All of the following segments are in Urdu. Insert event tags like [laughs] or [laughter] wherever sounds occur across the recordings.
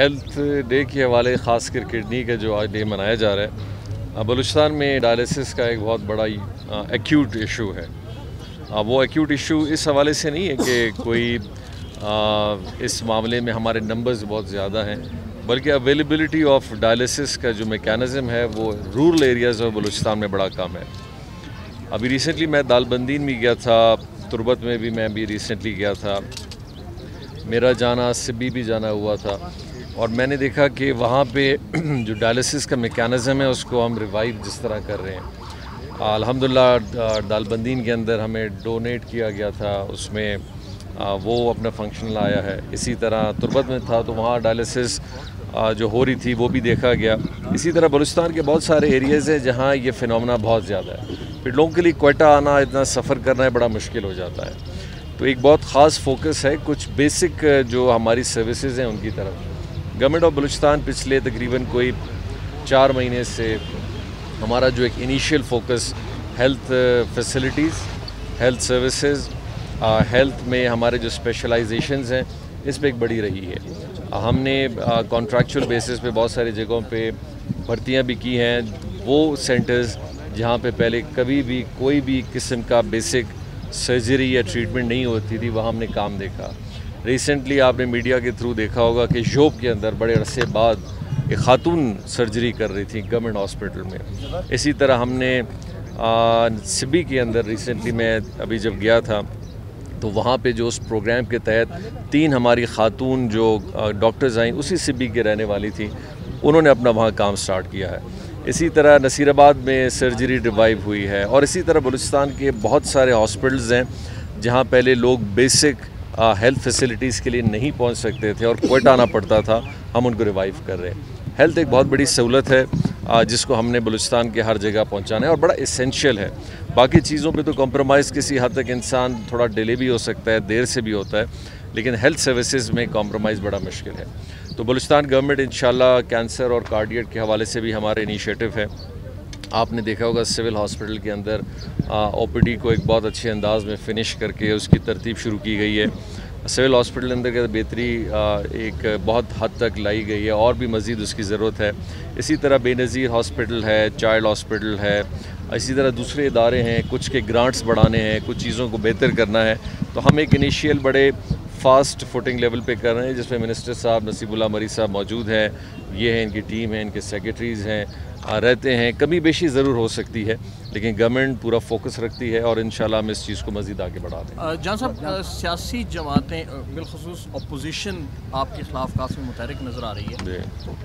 ہیلتھ ڈے کے حوالے خاص کر کڈنی کا جو آج ڈے منایا جا رہا ہے بلوچستان میں ڈائلسس کا ایک بہت بڑا ایکیوٹ ایشو ہے۔ وہ ایکیوٹ ایشو اس حوالے سے نہیں ہے کہ کوئی اس معاملے میں ہمارے نمبرز بہت زیادہ ہیں، بلکہ اویلیبلٹی آف ڈائلسس کا جو میکینزم ہے، وہ رورل ایریاز اور بلوچستان میں بڑا کم ہے۔ ابھی ریسنٹلی میں دال بندین بھی گیا تھا، تربت میں بھی میں ابھی ریسنٹلی گیا تھا۔ میرا جانا سبی بھی جانا ہوا تھا۔ اور میں نے دیکھا کہ وہاں پہ [clears throat] جو ڈائلسس کا میکینزم ہے، اس کو ہم ریوائیو جس طرح کر رہے ہیں۔ الحمدللہ دال بندین کے اندر ہمیں ڈونیٹ کیا گیا تھا۔ اس میں وہ اپنا فنکشن لایا ہے۔ اسی طرح تربت میں تھا تو وہاں ڈائلسس جو ہو رہی تھی، وہ بھی دیکھا گیا۔ اسی طرح بلوچستان کے بہت سارے ایریاز ہیں جہاں یہ فنومنا بہت زیادہ ہے۔ پھر لوگوں کے لیے کوئٹہ آنا، اتنا سفر کرنا ہے بڑا مشکل ہو جاتا ہے۔ تو ایک بہت خاص فوکس ہے۔ کچھ بیسک جو ہماری سروسز ہیں، ان کی طرف۔ گورنمنٹ آف بلوچستان پچھلے تقریباً کوئی چار مہینے سے ہمارا جو ایک initial focus health facilities health services health میں ہمارے جو اسپیشلائزیشنز ہیں اس پہ ایک بڑی رہی ہے ہم نے کانٹریکچول بیسس پہ بہت ساری جگہوں پہ بھرتیاں بھی کی ہیں وہ سینٹرز جہاں پہ پہلے کبھی بھی کوئی بھی قسم کا بیسک سرجری یا ٹریٹمنٹ نہیں ہوتی تھی وہاں ہم نے کام دیکھا ریسنٹلی آپ نے میڈیا کے تھرو دیکھا ہوگا کہ جوب کے اندر بڑے عرصے بعد ایک خاتون سرجری کر رہی تھی گورنمنٹ ہاسپٹل میں۔ اسی طرح ہم نے سبی کے اندر ریسنٹلی میں ابھی جب گیا تھا، تو وہاں پہ جو اس پروگرام کے تحت تین ہماری خاتون جو ڈاکٹرز آئیں، اسی سبی کے رہنے والی تھی، انہوں نے اپنا وہاں کام سٹارٹ کیا ہے۔ اسی طرح نصیر آباد میں سرجری ریوائیو ہوئی ہے اور اسی طرح بلوچستان کے بہت سارے ہاسپٹلز ہیں، جہاں پہلے لوگ بیسک ہیلتھ فیسلٹیز کے لیے نہیں پہنچ سکتے تھے اور کوئٹہ آنا پڑتا تھا، ہم ان کو ریوائیو کر رہے ہیں۔ ہیلتھ ایک بہت بڑی سہولت ہے جس کو ہم نے بلوچستان کے ہر جگہ پہنچانا ہے اور بڑا اسینشیل ہے۔ باقی چیزوں پہ تو کمپرومائز کسی حد تک انسان تھوڑا ڈیلے بھی ہو سکتا ہے، دیر سے بھی ہوتا ہے، لیکن ہیلتھ سروسز میں کمپرومائز بڑا مشکل ہے۔ تو بلوچستان گورنمنٹ انشاءاللہ کینسر اور کارڈیٹ کے حوالے سے بھی ہمارے انیشیٹو ہے آپ نے دیکھا ہوگا سول ہاسپٹل کے اندر او پی ڈی کو ایک بہت اچھے انداز میں فنش کر کے اس کی ترتیب شروع کی گئی ہے۔ سول ہاسپٹل اندر کے بہتری ایک بہت حد تک لائی گئی ہے، اور بھی مزید اس کی ضرورت ہے۔ اسی طرح بے نظیر ہاسپٹل ہے، چائلڈ ہاسپٹل ہے، اسی طرح دوسرے ادارے ہیں، کچھ کے گرانٹس بڑھانے ہیں، کچھ چیزوں کو بہتر کرنا ہے۔ تو ہم ایک انیشیل بڑے فاسٹ فوٹنگ لیول پہ کر رہے ہیں جس میں منسٹر صاحب نصیب اللہ مری صاحب موجود ہیں۔ یہ ہیں ان کی ٹیم ہے ان کے سیکرٹریز ہیں رہتے ہیں۔ کمی بیشی ضرور ہو سکتی ہے لیکن گورنمنٹ پورا فوکس رکھتی ہے اور انشاءاللہ ہم اس چیز کو مزید آگے بڑھا دیں جان صاحب سیاسی جماعتیں بالخصوص اپوزیشن آپ کے خلاف کافی متحرک نظر آ رہی ہے۔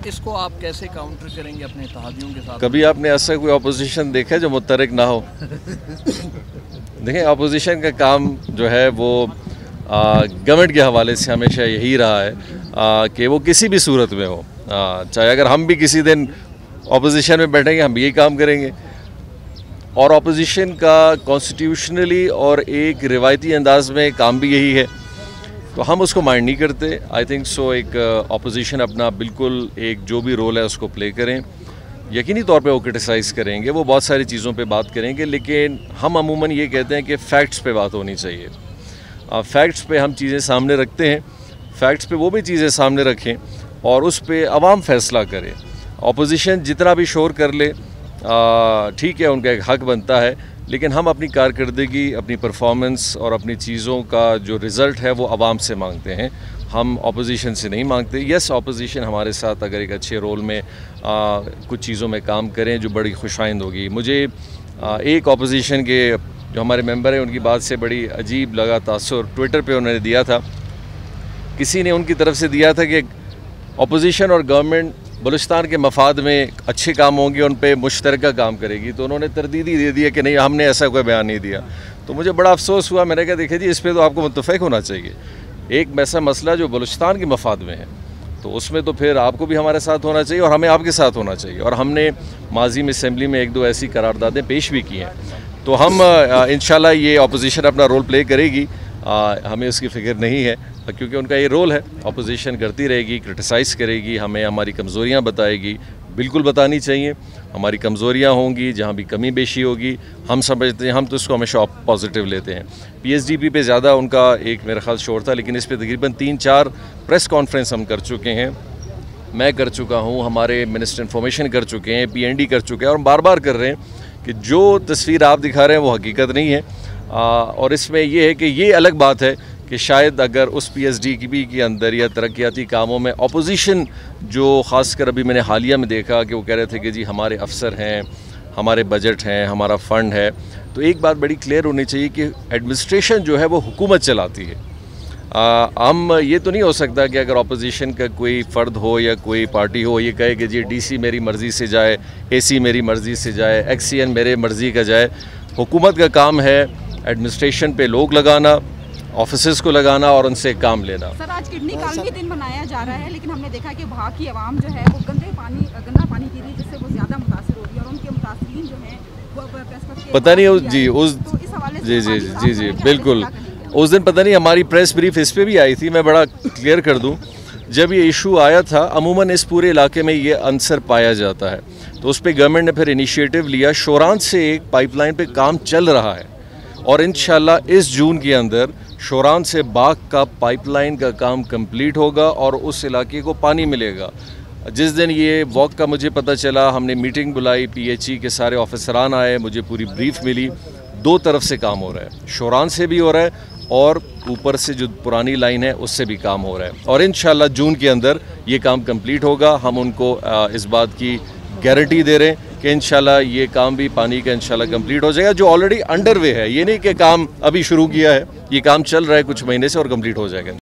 اس کو آپ کیسے کاؤنٹر کریں گے اپنے اتحادیوں کے ساتھ؟ کبھی آپ نے ایسا کوئی اپوزیشن دیکھا جو متحرک نہ ہو؟ [laughs] دیکھیں اپوزیشن کا کام جو ہے وہ گورنمنٹ کے حوالے سے ہمیشہ یہی رہا ہے کہ وہ کسی بھی صورت میں ہو۔ چاہے اگر ہم بھی کسی دن اپوزیشن میں بیٹھیں گے، ہم یہی کام کریں گے۔ اور اپوزیشن کا کانسٹیٹیوشنلی اور ایک روایتی انداز میں کام بھی یہی ہے۔ تو ہم اس کو مائنڈ نہیں کرتے۔ آئی تھنک سو ایک اپوزیشن اپنا بالکل ایک جو بھی رول ہے، اس کو پلے کریں۔ یقینی طور پہ وہ کرٹیسائز کریں گے، وہ بہت ساری چیزوں پہ بات کریں گے، لیکن ہم عموماً یہ کہتے ہیں کہ فیکٹس پہ بات ہونی چاہیے۔ فیکٹس پہ ہم چیزیں سامنے رکھتے ہیں۔ فیکٹس پہ وہ بھی چیزیں سامنے رکھیں اور اس پہ عوام فیصلہ کرے۔ اپوزیشن جتنا بھی شور کر لے ٹھیک ہے، ان کا ایک حق بنتا ہے، لیکن ہم اپنی کارکردگی، اپنی پرفارمنس اور اپنی چیزوں کا جو رزلٹ ہے، وہ عوام سے مانگتے ہیں۔ ہم اپوزیشن سے نہیں مانگتے۔ یس اپوزیشن ہمارے ساتھ اگر ایک اچھے رول میں کچھ چیزوں میں کام کریں، جو بڑی خوشائند ہوگی۔ مجھے ایک اپوزیشن کے جو ہمارے ممبر ہیں، ان کی بات سے بڑی عجیب لگا تاثر ٹویٹر پہ انہوں نے دیا تھا۔ کسی نے ان کی طرف سے دیا تھا کہ اپوزیشن اور گورنمنٹ بلوچستان کے مفاد میں اچھے کام ہوں گے، ان پہ مشترکہ کام کرے گی۔ تو انہوں نے تردیدی دے دیا کہ نہیں، ہم نے ایسا کوئی بیان نہیں دیا۔ تو مجھے بڑا افسوس ہوا، میں نے کہا، دیکھیں جی اس پہ تو آپ کو متفق ہونا چاہیے۔ ایک ایسا مسئلہ جو بلوچستان کے مفاد میں ہے، تو اس میں تو پھر آپ کو بھی ہمارے ساتھ ہونا چاہیے اور ہمیں آپ کے ساتھ ہونا چاہیے۔ اور ہم نے ماضی میں اسمبلی میں ایک دو ایسی قراردادیں پیش بھی کی ہیں۔ تو ہم انشاءاللہ یہ اپوزیشن اپنا رول پلے کرے گی۔ ہمیں اس کی فکر نہیں ہے، کیونکہ ان کا یہ رول ہے۔ اپوزیشن کرتی رہے گی کرٹیسائز کرے گی، ہمیں ہماری کمزوریاں بتائے گی۔ بالکل بتانی چاہیے، ہماری کمزوریاں ہوں گی، جہاں بھی کمی بیشی ہوگی۔ ہم سمجھتے ہیں، ہم تو اس کو ہمیشہ پازیٹیو لیتے ہیں۔ پی ایس ڈی پی پہ زیادہ ان کا ایک میرا خیال شور تھا، لیکن اس پہ تقریباً تین چار پریس کانفرنس ہم کر چکے ہیں۔ میں کر چکا ہوں، ہمارے منسٹر انفارمیشن کر چکے ہیں پی این ڈی کر چکے ہیں اور ہم بار بار کر رہے ہیں۔ کہ جو تصویر آپ دکھا رہے ہیں وہ حقیقت نہیں ہے۔ اور اس میں یہ ہے کہ یہ الگ بات ہے کہ شاید اگر اس پی ایس ڈی کی بی کے اندر یا ترقیاتی کاموں میں اپوزیشن جو خاص کر ابھی میں نے حالیہ میں دیکھا کہ وہ کہہ رہے تھے کہ جی ہمارے افسر ہیں، ہمارے بجٹ ہیں، ہمارا فنڈ ہے۔ تو ایک بات بڑی کلیئر ہونی چاہیے کہ ایڈمنسٹریشن جو ہے وہ حکومت چلاتی ہے۔ ہم یہ تو نہیں ہو سکتا کہ اگر اپوزیشن کا کوئی فرد ہو یا کوئی پارٹی ہو یہ کہے کہ جی ڈی سی میری مرضی سے جائے اے سی میری مرضی سے جائے ایکس سی این میرے مرضی کا جائے۔ حکومت کا کام ہے ایڈمنسٹریشن پہ لوگ لگانا آفیسز کو لگانا اور ان سے کام لینا۔ سر آج کڈنی کالمی دن منایا جا رہا ہے لیکن ہم نے دیکھا کہ وہاں کی عوام جو ہے وہ گندے پانی گندا پانی پی رہی جس سے وہ زیادہ متاثر ہو رہی ہے اور ان کے متاثرین جو ہیں وہ پتہ نہیں جی اس جی جی جی جی بالکل۔ اس دن پتہ نہیں ہماری پریس بریف اس پہ بھی آئی تھی، میں بڑا کلیئر کر دوں۔ جب یہ ایشو آیا تھا، عموماً اس پورے علاقے میں یہ عنصر پایا جاتا ہے۔ تو اس پہ گورنمنٹ نے پھر انیشیٹو لیا۔ شوران سے ایک پائپ لائن پہ کام چل رہا ہے۔ اور انشاءاللہ اس جون کے اندر شوران سے باغ کا پائپ لائن کا کام کمپلیٹ ہوگا اور اس علاقے کو پانی ملے گا۔ جس دن یہ واک کا مجھے پتہ چلا، ہم نے میٹنگ بلائی پی ایچ ای کے سارے آفیسران آئے، مجھے پوری بریف ملی۔ دو طرف سے کام ہو رہا ہے۔ شوران سے بھی ہو رہا ہے۔ اور اوپر سے جو پرانی لائن ہے، اس سے بھی کام ہو رہا ہے۔ اور انشاءاللہ جون کے اندر یہ کام کمپلیٹ ہوگا۔ ہم ان کو اس بات کی گارنٹی دے رہے ہیں کہ انشاءاللہ یہ کام بھی پانی کا انشاءاللہ کمپلیٹ ہو جائے گا، جو آلریڈی انڈر وے ہے۔ یہ نہیں کہ کام ابھی شروع کیا ہے، یہ کام چل رہا ہے کچھ مہینے سے اور کمپلیٹ ہو جائے گا۔